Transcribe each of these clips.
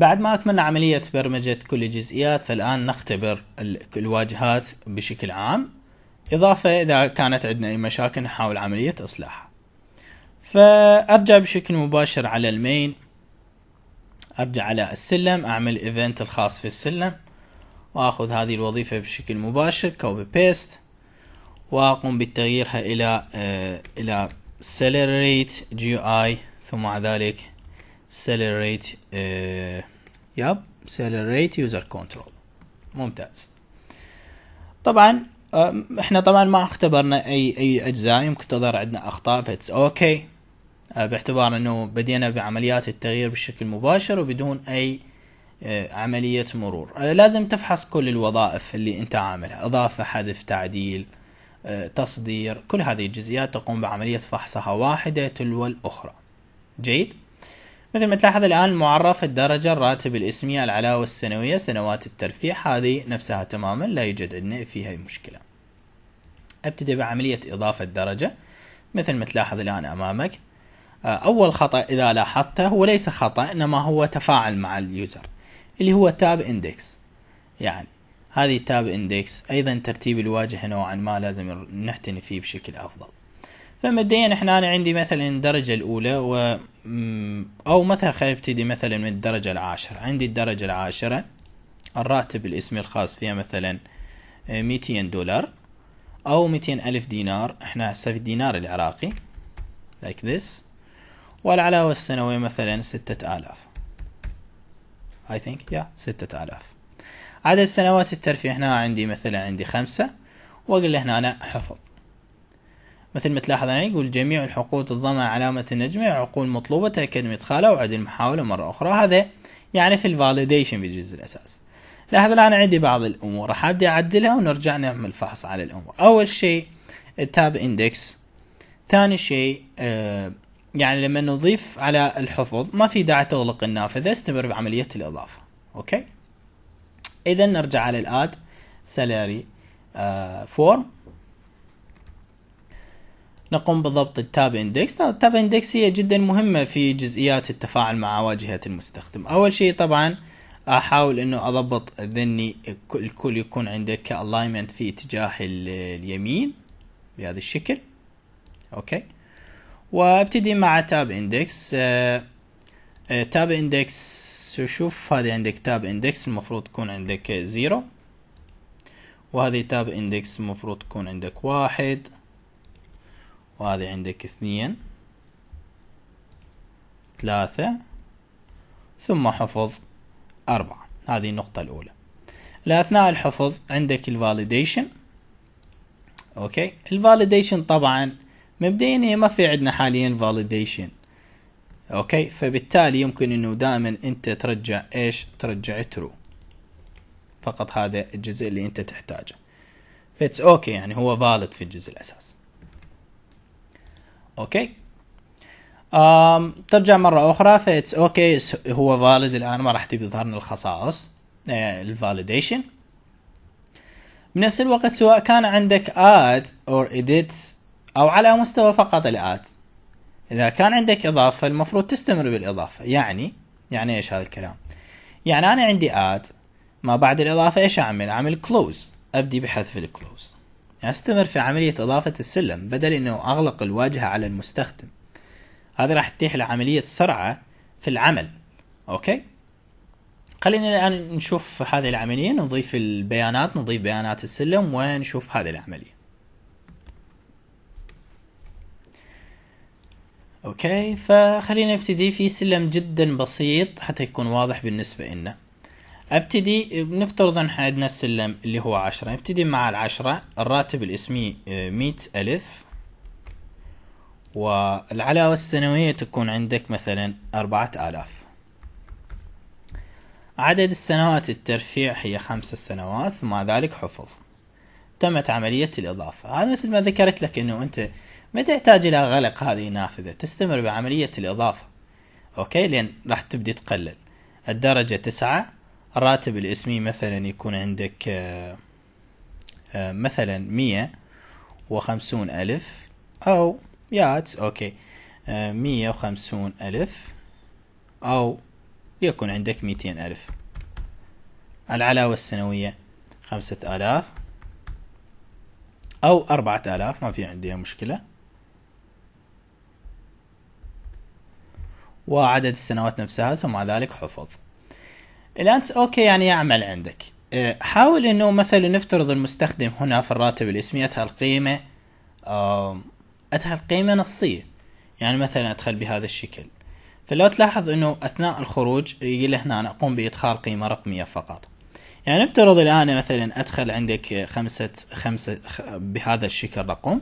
بعد ما أكملنا عملية برمجة كل الجزئيات فالآن نختبر الواجهات بشكل عام. إضافة إذا كانت عندنا أي مشاكل نحاول عملية إصلاحها. فأرجع بشكل مباشر على ال main. أرجع على السلم أعمل event الخاص في السلم. وأخذ هذه الوظيفة بشكل مباشر copy paste وأقوم بتغييرها إلى آه إلى salary GUI ثم مع ذلك salary آه yep salary user control ممتاز. طبعا إحنا طبعا ما اختبرنا أي أي أجزاء يمكن تظهر عندنا أخطاء ف it's okay. آه، باعتبار إنه بدينا بعمليات التغيير بشكل مباشر وبدون أي آه، عملية مرور. آه، لازم تفحص كل الوظائف اللي أنت عاملها إضافة حذف تعديل تصدير كل هذه الجزئيات تقوم بعملية فحصها واحدة تلو الأخرى. جيد؟ مثل ما تلاحظ الآن المعرف الدرجة الراتب الاسمي العلاوة السنوية سنوات الترفيع هذه نفسها تماما لا يوجد عندنا فيها مشكلة. ابتدي بعملية إضافة درجة. مثل ما تلاحظ الآن أمامك آه، أول خطأ إذا لاحظته هو ليس خطأ إنما هو تفاعل مع ال user اللي هو tab index. يعني هذه تاب إندكس أيضا ترتيب الواجهة نوعا ما لازم نعتني فيه بشكل أفضل. فمبدئيا إحنا أنا عندي مثلا الدرجة الأولى و أو مثلا خلينا نبتدي مثلا من الدرجة العاشرة. عندي الدرجة العاشرة. الراتب الاسمي الخاص فيها مثلا ميتين دولار أو ميتين ألف دينار. إحنا هسه في الدينار العراقي. Like this. والعلاوة السنوية مثلا ستة آلاف. I think. Yeah ستة آلاف. عدد سنوات الترفيع. هنا عندي مثلا عندي خمسة. واقول له هنا أنا حفظ. مثل ما تلاحظ هنا يقول جميع الحقوق تضمن علامة النجمة حقول مطلوبة تأكد من إدخالها وأعد المحاولة مرة أخرى. هذا يعني في ال validation بالجزء الأساس. لاحظ الآن عندي بعض الأمور. راح أبدي أعدلها ونرجع نعمل فحص على الأمور. أول شيء ال tab index ثاني شيء آه يعني لما نضيف على الحفظ ما في داعي تغلق النافذة استمر بعملية الإضافة. okay؟ إذا نرجع على ال add salary آه form نقوم بضبط ال tab index. ال tab index هي جدا مهمة في جزئيات التفاعل مع واجهة المستخدم. أول شيء طبعا أحاول إنه أضبط ذني الكل يكون عندك ك alignment في اتجاه اليمين بهذا الشكل. okay. وأبتدي مع tab index. tab index شوف هذه عندك tab index المفروض تكون عندك zero. وهذه tab index المفروض تكون عندك واحد. وهذه عندك اثنين ثلاثة ثم حفظ أربعة. هذه النقطة الأولى. لأثناء الحفظ عندك ال validation okay؟ ال validation طبعا مبدئيا ما في عندنا حاليا validation okay؟ فبالتالي يمكن إنه دائما أنت ترجع إيش؟ ترجع true فقط هذا الجزء اللي أنت تحتاجه. ف it's okay يعني هو valid في الجزء الاساسي okay آم ترجع مرة أخرى. ف it's okay هو valid الآن ما راح تبي يظهر لنا الخصائص. آه ال validation بنفس الوقت سواء كان عندك add or edit أو على مستوى فقط ال add. إذا كان عندك إضافة المفروض تستمر بالإضافة. يعني يعني إيش هذا الكلام؟ يعني أنا عندي add ما بعد الإضافة إيش أعمل؟ أعمل close أبدي بحذف ال close أستمر في عملية إضافة السلم بدل إنه أغلق الواجهة على المستخدم. هذا راح تتيح له عملية سرعة في العمل. okay؟ خلينا الآن نشوف هذه العملية نضيف البيانات نضيف بيانات السلم ونشوف هذه العملية. okay فخلينا نبتدي في سلم جدا بسيط حتى يكون واضح بالنسبة لنا. أبتدي نفترض إن إحنا عندنا السلم اللي هو عشرة. نبتدي مع العشرة. الراتب الإسمي آه، مية ألف. والعلاوة السنوية تكون عندك مثلا أربعة آلاف. عدد السنوات الترفيع هي خمس سنوات ومع ذلك حفظ. تمت عملية الإضافة. هذا مثل ما ذكرت لك أنه أنت ما تحتاج إلى غلق هذه النافذة. تستمر بعملية الإضافة. أوكي؟ لأن راح تبدي تقلل. الدرجة تسعة. الراتب الاسمي مثلا يكون عندك آه، آه، مثلا مية وخمسون ألف أو يا أوكي آه، مية وخمسون ألف أو ليكون عندك ميتين ألف. العلاوة السنوية خمسة آلاف أو أربعة آلاف ما في عندي مشكلة. وعدد السنوات نفسها ثم ذلك حفظ. الآن okay يعني يعمل عندك. أه، حاول إنه مثلا نفترض المستخدم هنا في الراتب الاسمي أدخل قيمة أدخل قيمة نصية. يعني مثلا أدخل بهذا الشكل. فلو تلاحظ إنه أثناء الخروج يجي هنا أنا أقوم بإدخال قيمة رقمية فقط. يعني نفترض الآن مثلا أدخل عندك خمسة خمسة بهذا الشكل رقم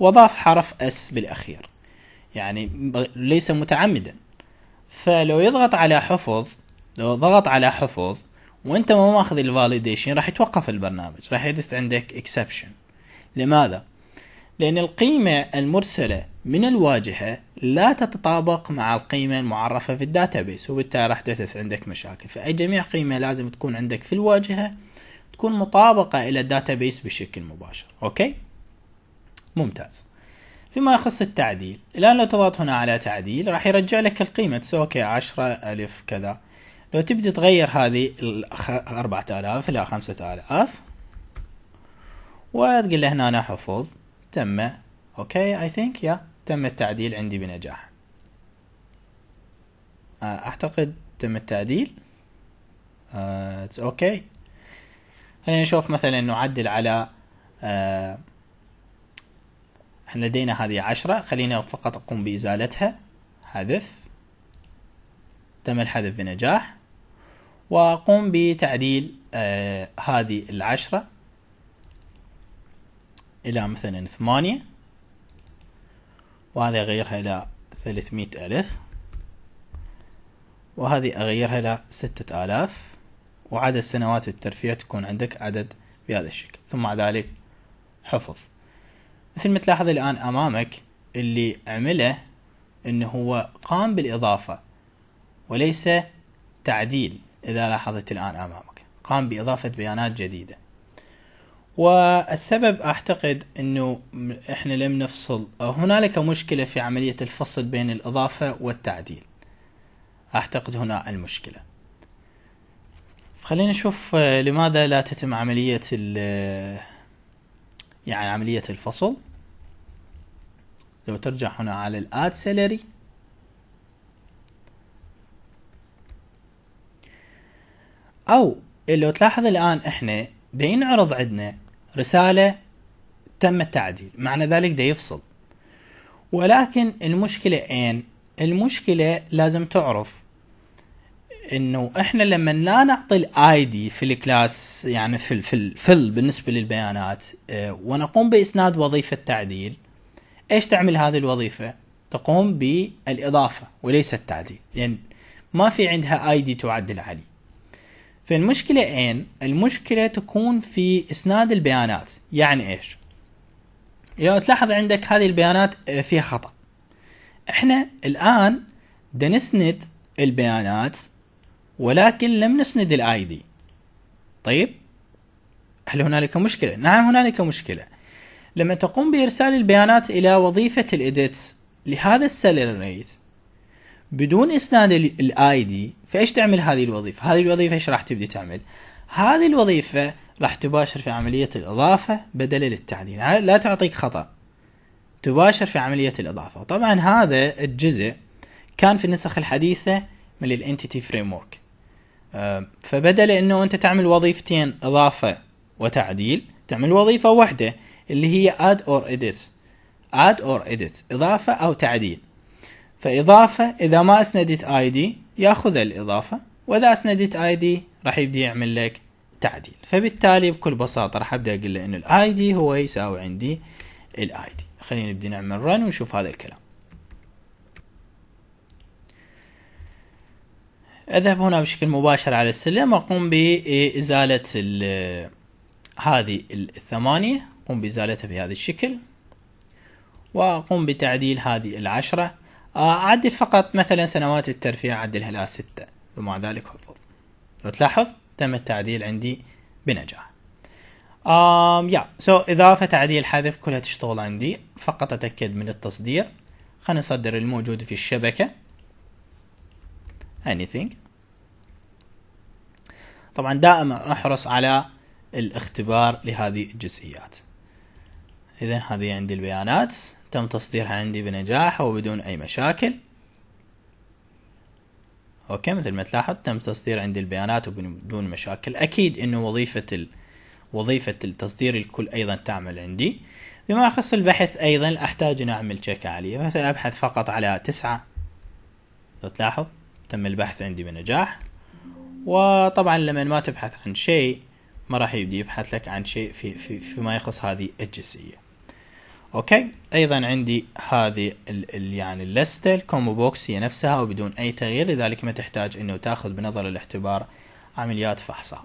وأضاف حرف S بالأخير. يعني ليس متعمدا. فلو يضغط على حفظ لو ضغط على حفظ وانت ما ماخذ ال validation راح يتوقف البرنامج راح يحدث عندك exception لماذا؟ لأن القيمة المرسلة من الواجهة لا تتطابق مع القيمة المعرفة في ال database وبالتالي راح تحدث عندك مشاكل. فأي جميع قيمة لازم تكون عندك في الواجهة تكون مطابقة إلى ال database بشكل مباشر. okay؟ ممتاز. فيما يخص التعديل الآن لو تضغط هنا على تعديل راح يرجع لك القيمة. تسوي okay عشرة ألف كذا. لو تبدي تغير هذه أربعة آلاف إلى خمسة آلاف وتقول له هنا أنا حفظ تم okay I think yeah تم التعديل عندي بنجاح. آه، أعتقد تم التعديل. it's okay okay. خلينا نشوف مثلا نعدل على uh, إحنا لدينا هذه عشرة. خلينا فقط أقوم بإزالتها. حذف. تم الحذف بنجاح. واقوم بتعديل uh, هذه العشرة إلى مثلا ثمانية وهذه أغيرها إلى ثلاثمية ألف وهذه أغيرها إلى ستة آلاف وعدد سنوات الترفيه تكون عندك عدد بهذا الشكل. ثم مع ذلك حفظ. مثل ما تلاحظ الآن أمامك اللي عمله إنه هو قام بالإضافة وليس تعديل. إذا لاحظت الآن أمامك. قام بإضافة بيانات جديدة. والسبب أعتقد إنه إحنا لم نفصل هنالك مشكلة في عملية الفصل بين الإضافة والتعديل. أعتقد هنا المشكلة. خلينا نشوف آه، لماذا لا تتم عملية يعني عملية الفصل. لو ترجع هنا على الآد سيلري. أو لو تلاحظ الآن إحنا بينعرض عندنا رسالة تم التعديل معنى ذلك ده يفصل. ولكن المشكلة أين؟ المشكلة لازم تعرف إنه إحنا لما لا نعطي ال ID في ال class يعني في في ال fill بالنسبة للبيانات آه ونقوم بإسناد وظيفة تعديل إيش تعمل هذه الوظيفة؟ تقوم بالإضافة وليس التعديل. لأن يعني ما في عندها ID تعدل عليه فالمشكلة اين؟ المشكلة تكون في إسناد البيانات يعني إيش؟ لو تلاحظ عندك هذه البيانات آه، فيها خطأ إحنا الآن بدنا نسند البيانات ولكن لم نسند ال ID طيب هل هنالك مشكلة؟ نعم هنالك مشكلة لما تقوم بإرسال البيانات إلى وظيفة ال edit لهذا ال salary rate بدون إسناد ال ID فإيش تعمل هذه الوظيفة؟ هذه الوظيفة إيش راح تبدي تعمل؟ هذه الوظيفة راح تباشر في عملية الإضافة بدلا للتعديل لا تعطيك خطأ. تباشر في عملية الإضافة. طبعا هذا الجزء كان في النسخ الحديثة من ال Entity Framework فبدل إنه أنت تعمل وظيفتين إضافة وتعديل تعمل وظيفة واحدة اللي هي add or edit add or edit إضافة أو تعديل. فإضافة إذا ما أسندت ID يأخذ الإضافة. وإذا أسندت ID راح يبدي يعمل لك تعديل. فبالتالي بكل بساطة راح أبدأ أقول له إنه ال ID هو يساوي عندي ال ID. خلينا نبدي نعمل run ونشوف هذا الكلام. أذهب هنا بشكل مباشر على السلم. أقوم بإزالة هذه الثمانية. أقوم بإزالتها بهذا الشكل. وأقوم بتعديل هذه العشرة. أعدل فقط مثلا سنوات الترفيه أعدلها إلى ستة. ومع ذلك حفظ لو تلاحظ تم التعديل عندي بنجاح. um, يا سو إضافة تعديل حذف كلها تشتغل عندي. فقط أتأكد من التصدير. خلينا نصدر الموجود في الشبكة. Anything. طبعا دائما أحرص على الاختبار لهذه الجزئيات. اذا هذه عندي البيانات. تم تصديرها عندي بنجاح وبدون أي مشاكل. okay مثل ما تلاحظ تم تصدير عندي البيانات وبدون مشاكل. أكيد إنه وظيفة ال... وظيفة التصدير الكل أيضا تعمل عندي. بما يخص البحث أيضا أحتاج أن أعمل check عليه. مثلا أبحث فقط على تسعة. لو تلاحظ تم البحث عندي بنجاح. وطبعا لما ما تبحث عن شيء ما راح يبدي يبحث لك عن شيء في, في فيما يخص هذه الجزئية. okay؟ أيضا عندي هذه ال ال يعني اللستة ال combo box هي نفسها وبدون أي تغيير لذلك ما تحتاج إنه تأخذ بنظر الاعتبار عمليات فحصها